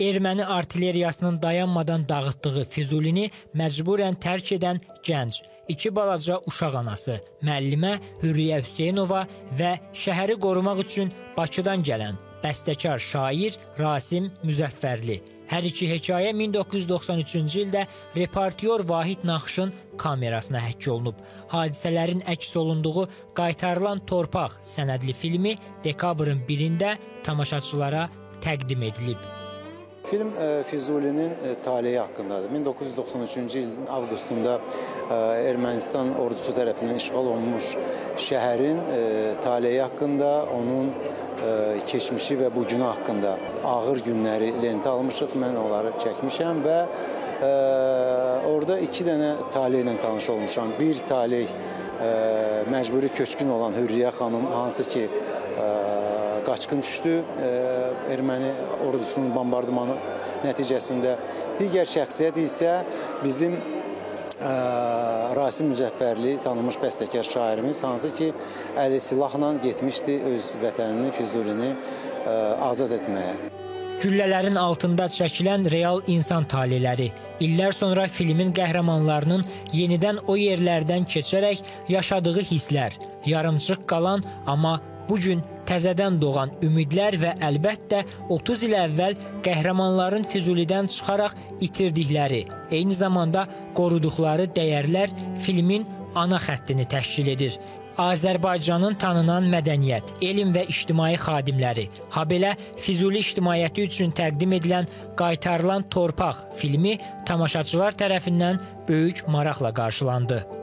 Erməni artilleriyasının dayanmadan dağıtdığı Füzulini məcburən tərk edən gənc, iki balaca uşaq anası, müəllimə Hürriyə Hüseynova və şəhəri qorumaq üçün Bakıdan gələn bəstəkar şair Rasim Müzəffərli. Hər iki hekayə 1993-cü ildə reportyor Vahid Naxışın kamerasına həkk olunub. Hadisələrin əks olunduğu Qaytarılan Torpaq sənədli filmi dekabrın 1-də tamaşaçılara təqdim edilib. Film e, Füzulinin e, taleyi haqqındadır. 1993-cü ilin avqustunda e, Ermənistan ordusu tərəfindən işğal olunmuş şəhərin taleyi haqqında, onun keçmişi və bugünü haqqında ağır günləri lentə almışıq. Mən onları çəkmişəm və orada iki dənə taley ilə tanış olmuşam. Bir taley məcburi köçkün olan Hürriyə xanım, hansı ki qaçqın düşdü erməni ordusunun bombardmanı nəticəsində. Digər şəxsiyyət isə bizim Rasim Müzəffərli tanınmış bəstəkar şairimiz, hansı ki, əli silahla getmişdi öz vətənini, Füzulini azad etməyə. Güllələrin altında çəkilən real insan taleləri, illər sonra filmin qəhrəmanlarının yenidən o yerlərdən keçərək yaşadığı hisslər, yarımçıq qalan, amma bu gün təzədən doğan ümidlər və əlbəttə 30 il əvvəl qəhrəmanların Füzulidən çıxaraq itirdikləri, eyni zamanda qoruduqları dəyərlər filmin ana xəttini təşkil edir. Azərbaycanın tanınan mədəniyyət, elm və ictimai xadimləri, habelə Füzuli ictimaiyyəti üçün təqdim edilən Qaytarılan Torpaq filmi tamaşaçılar tərəfindən böyük maraqla qarşılandı.